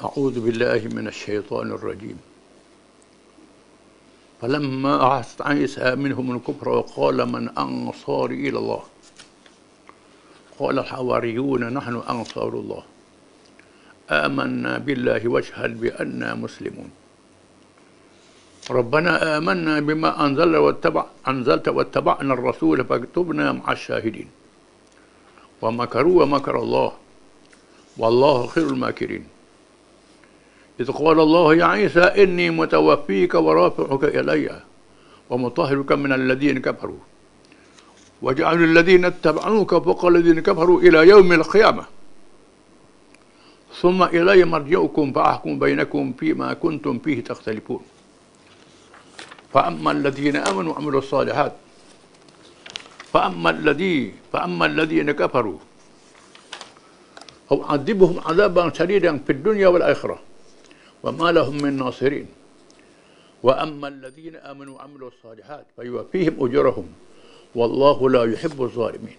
أعوذ بالله من الشيطان الرجيم. فلما أحس عيسى منهم الكفر وقال من أنصاري إلى الله. قال الحواريون نحن أنصار الله. آمنا بالله واشهد بأننا مسلمون. ربنا آمنا بما أنزل واتبع أنزلت واتبعنا الرسول فاكتبنا مع الشاهدين. ومكروا ومكر الله. والله خير الماكرين. إذ قال الله يا عيسى إني متوفيك ورافعك إلي ومطهرك من الذين كفروا. وجعل الذين اتبعوك فوق الذين كفروا إلى يوم القيامة. ثم إلي مرجعكم فأحكم بينكم فيما كنتم فيه تختلفون. فأما الذين آمنوا وعملوا الصالحات فأما الذي فأما الذين كفروا أو عذبهم عذابا شديدا في الدنيا والآخرة. وما لهم من ناصرين. وأما الذين آمنوا وعملوا الصالحات فيوفيهم أجورهم والله لا يحب الظالمين.